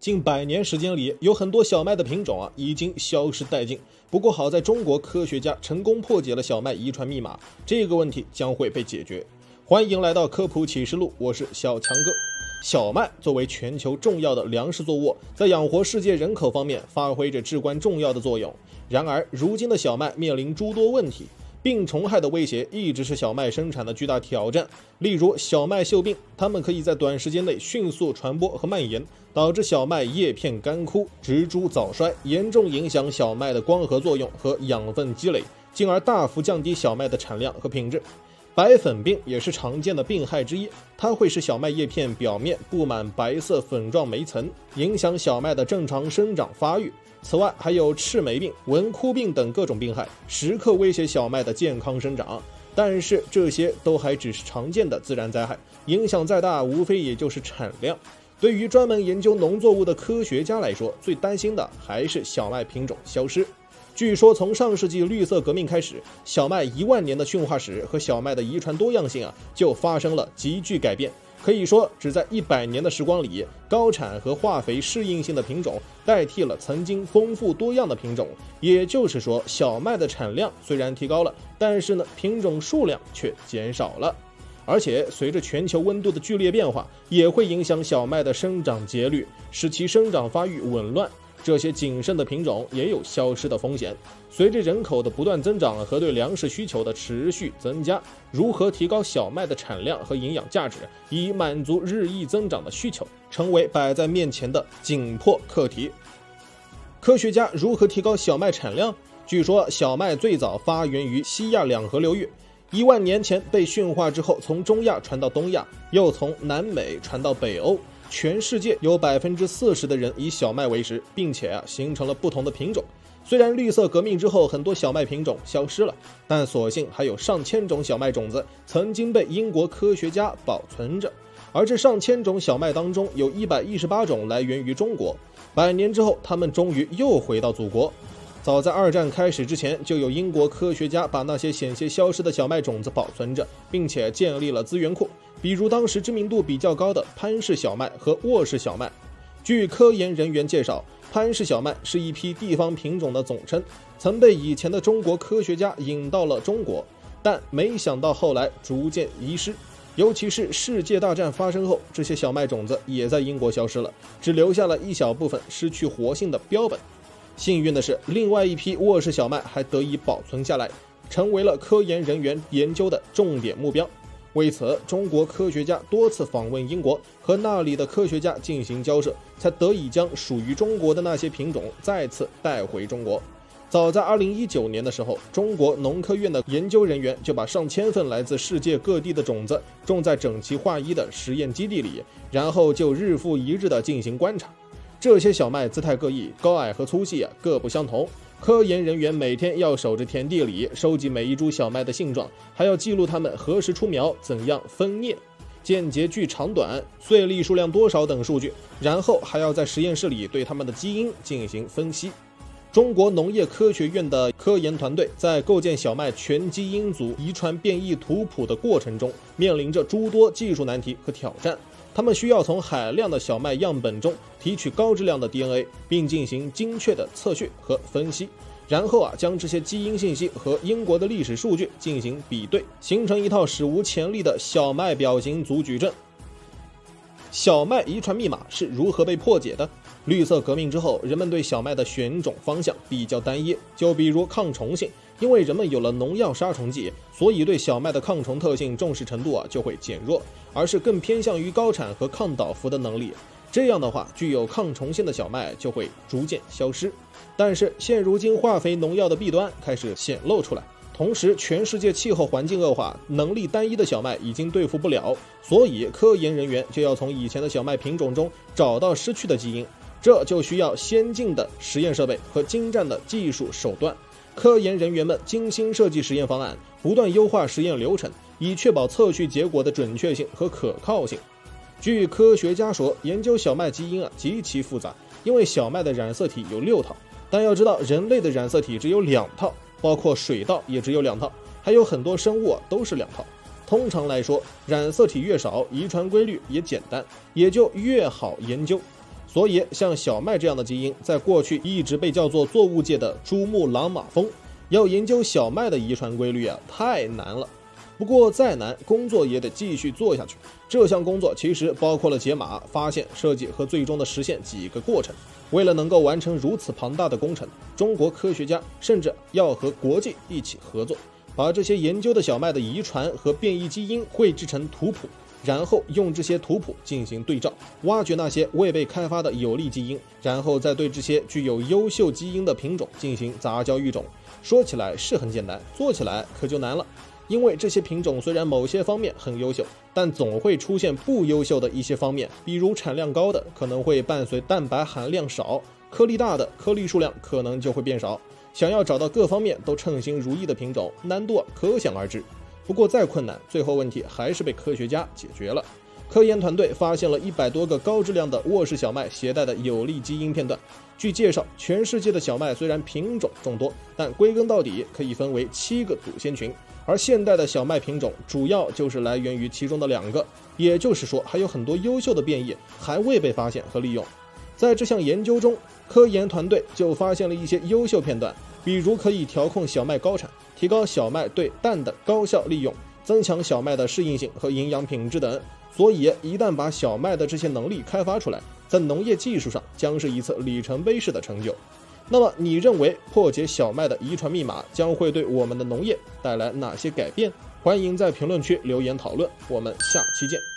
近百年时间里，有很多小麦的品种啊已经消失殆尽。不过好在中国科学家成功破解了小麦遗传密码，这个问题将会被解决。欢迎来到科普启示录，我是小强哥。小麦作为全球重要的粮食作物，在养活世界人口方面发挥着至关重要的作用。然而，如今的小麦面临诸多问题。病虫害的威胁一直是小麦生产的巨大挑战，例如小麦锈病，它们可以在短时间内迅速传播和蔓延，导致小麦叶片干枯、植株早衰，严重影响小麦的光合作用和养分积累，进而大幅降低小麦的产量和品质。白粉病也是常见的病害之一，它会使小麦叶片表面布满白色粉状霉层，影响小麦的正常生长发育。此外，还有赤霉病、纹枯病等各种病害，时刻威胁小麦的健康生长。但是这些都还只是常见的自然灾害，影响再大，无非也就是产量。对于专门研究农作物的科学家来说，最担心的还是小麦品种消失。据说，从上世纪绿色革命开始，小麦一万年的驯化史和小麦的遗传多样性啊，就发生了急剧改变。可以说，只在一百年的时光里，高产和化肥适应性的品种代替了曾经丰富多样的品种。也就是说，小麦的产量虽然提高了，但是呢，品种数量却减少了。而且，随着全球温度的剧烈变化，也会影响小麦的生长节律，使其生长发育紊乱。这些谨慎的品种也有消失的风险。随着人口的不断增长和对粮食需求的持续增加，如何提高小麦的产量和营养价值，以满足日益增长的需求，成为摆在面前的紧迫课题。科学家如何提高小麦产量？据说，小麦最早发源于西亚两河流域，一万年前被驯化之后，从中亚传到东亚，又从南美传到北欧。全世界有百分之四十的人以小麦为食，并且啊形成了不同的品种。虽然绿色革命之后很多小麦品种消失了，但所幸还有上千种小麦种子曾经被英国科学家保存着。而这上千种小麦当中，有一百一十八种来源于中国。百年之后，他们终于又回到祖国。早在二战开始之前，就有英国科学家把那些险些消失的小麦种子保存着，并且建立了资源库。比如当时知名度比较高的潘氏小麦和沃氏小麦。据科研人员介绍，潘氏小麦是一批地方品种的总称，曾被以前的中国科学家引到了中国，但没想到后来逐渐遗失。尤其是世界大战发生后，这些小麦种子也在英国消失了，只留下了一小部分失去活性的标本。幸运的是，另外一批沃氏小麦还得以保存下来，成为了科研人员研究的重点目标。为此，中国科学家多次访问英国，和那里的科学家进行交涉，才得以将属于中国的那些品种再次带回中国。早在2019年的时候，中国农科院的研究人员就把上千份来自世界各地的种子种在整齐划一的实验基地里，然后就日复一日地进行观察。这些小麦姿态各异，高矮和粗细啊各不相同。科研人员每天要守着田地里，收集每一株小麦的性状，还要记录它们何时出苗、怎样分叶、间节距长短、穗粒数量多少等数据，然后还要在实验室里对它们的基因进行分析。中国农业科学院的科研团队在构建小麦全基因组遗传变异图谱的过程中，面临着诸多技术难题和挑战。他们需要从海量的小麦样本中提取高质量的 DNA，并进行精确的测序和分析，然后啊，将这些基因信息和英国的历史数据进行比对，形成一套史无前例的小麦表型组矩阵。小麦遗传密码是如何被破解的？绿色革命之后，人们对小麦的选种方向比较单一，就比如抗虫性。因为人们有了农药杀虫剂，所以对小麦的抗虫特性重视程度啊就会减弱，而是更偏向于高产和抗倒伏的能力。这样的话，具有抗虫性的小麦就会逐渐消失。但是现如今化肥农药的弊端开始显露出来，同时全世界气候环境恶化，能力单一的小麦已经对付不了，所以科研人员就要从以前的小麦品种中找到失去的基因，这就需要先进的实验设备和精湛的技术手段。科研人员们精心设计实验方案，不断优化实验流程，以确保测序结果的准确性和可靠性。据科学家说，研究小麦基因啊极其复杂，因为小麦的染色体有六套，但要知道人类的染色体只有两套，包括水稻也只有两套，还有很多生物啊都是两套。通常来说，染色体越少，遗传规律也简单，也就越好研究。所以，像小麦这样的基因，在过去一直被叫做作物界的珠穆朗玛峰。要研究小麦的遗传规律啊，太难了。不过再难，工作也得继续做下去。这项工作其实包括了解码、发现、设计和最终的实现几个过程。为了能够完成如此庞大的工程，中国科学家甚至要和国际一起合作，把这些研究的小麦的遗传和变异基因绘制成图谱。然后用这些图谱进行对照，挖掘那些未被开发的有利基因，然后再对这些具有优秀基因的品种进行杂交育种。说起来是很简单，做起来可就难了。因为这些品种虽然某些方面很优秀，但总会出现不优秀的一些方面，比如产量高的可能会伴随蛋白含量少，颗粒大的颗粒数量可能就会变少。想要找到各方面都称心如意的品种，难度可想而知。不过再困难，最后问题还是被科学家解决了。科研团队发现了一百多个高质量的沃氏小麦携带的有利基因片段。据介绍，全世界的小麦虽然品种众多，但归根到底可以分为七个祖先群，而现代的小麦品种主要就是来源于其中的两个。也就是说，还有很多优秀的变异还未被发现和利用。在这项研究中，科研团队就发现了一些优秀片段。比如可以调控小麦高产，提高小麦对氮的高效利用，增强小麦的适应性和营养品质等。所以，一旦把小麦的这些能力开发出来，在农业技术上将是一次里程碑式的成就。那么，你认为破解小麦的遗传密码将会对我们的农业带来哪些改变？欢迎在评论区留言讨论。我们下期见。